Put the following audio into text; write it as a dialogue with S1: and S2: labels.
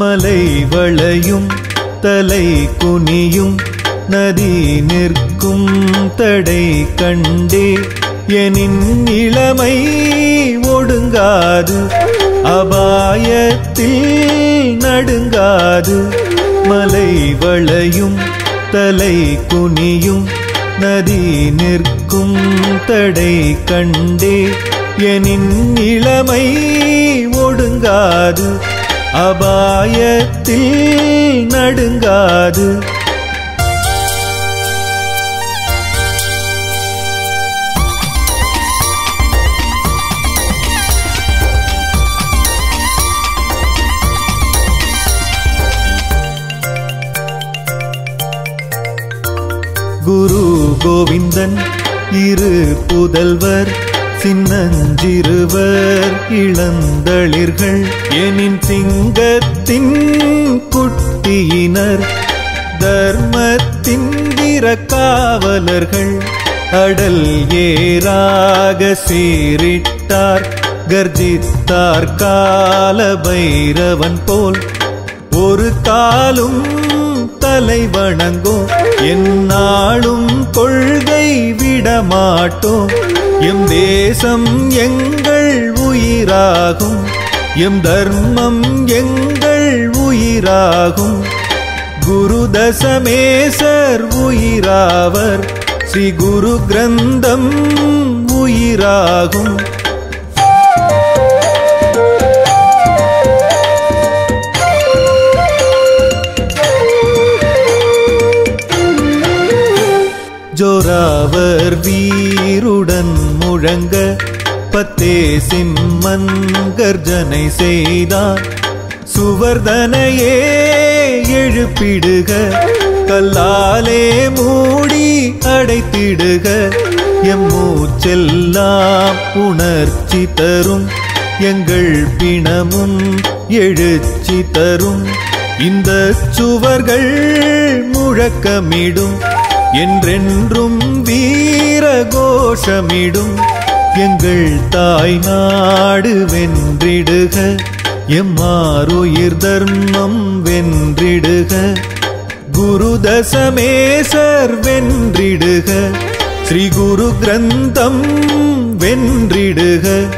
S1: மலை வளையும் தலை குனியும் நதி நிற்கும் தடை கண்டே எனின் இளமை ஒடுங்காது அபாயத்தில் நடுங்காது. மலை வளையும் தலை குனியும் நதி நிற்கும் தடை கண்டே எனின் இளமை ஒடுங்காது அபாயத்தில் நடுங்காது. குரு கோவிந்தன் இரு புதல்வர் சின்னஞ்சிறுவர் இளந்தளிர்கள். எனின் சிங்கத்தின் குட்டியினர் தர்மத்தின் காவலர்கள் அடல் ஏராக சீரிட்டார் கர்ஜித்தார் கால பைரவன் போல். ஒரு காலும் தலை வணங்கும் எந்நாளும் கொள்கை விடமாட்டோம் எம் தேசம் எங்கள் உயிராகும் எம் தர்மம் எங்கள் உயிராகும். குரு தசமேசர் உயிராவர் ஸ்ரீ குரு கிரந்தம் உயிராகும். ஜோராவர் வீருடன் முழங்க பத்தே சிம்மன் கர்ஜனை செய்தான் சுவர்தனையே எழுப்பிடுக கல்லாலே மூடி அடைத்திடுக. எம் மூச்செல்லாம் உணர்ச்சி தரும் எங்கள் பிணமும் எழுச்சி தரும். இந்த சுவர்கள் முழக்கமிடும் என்றென்றும் வீர கோஷமிடும் எங்கள் தாய் நாடு வென்றிடுக. எம்மாறுயிர் தர்மம் வென்றிடுக. குருதசமேசர் வென்றிடுக. ஸ்ரீ குரு கிரந்தம் வென்றிடுக.